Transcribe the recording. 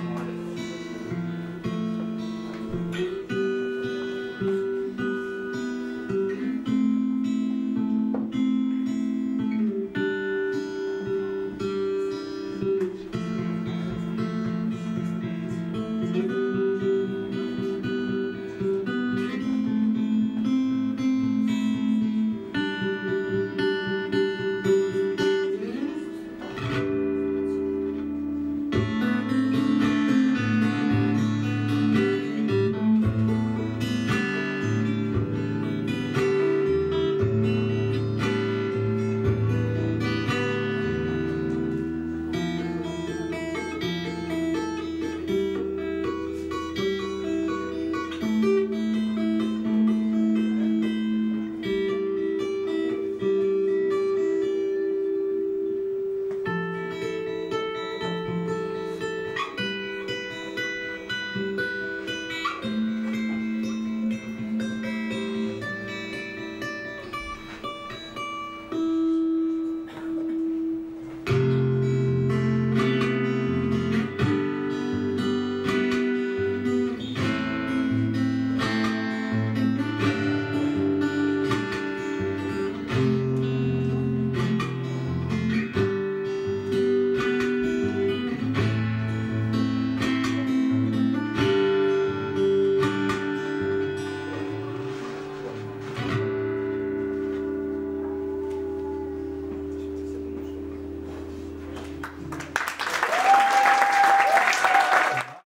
wanted